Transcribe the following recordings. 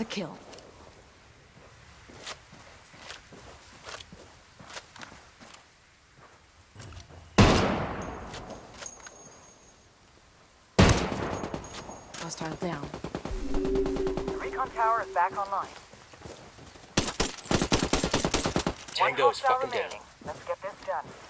That's a kill. Hostile down. The recon tower is back online. Tango One is hostile fucking down. Let's get this done.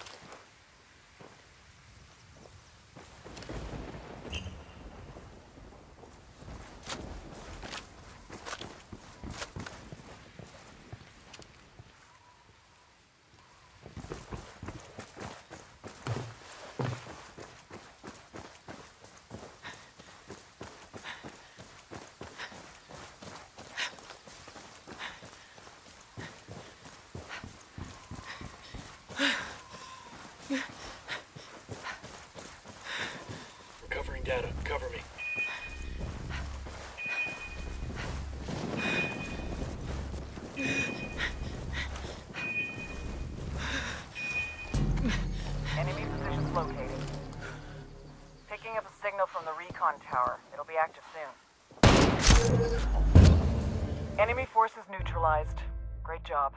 Recovering data. Cover me. Enemy positions located. Picking up a signal from the recon tower. It'll be active soon. Enemy forces neutralized. Great job.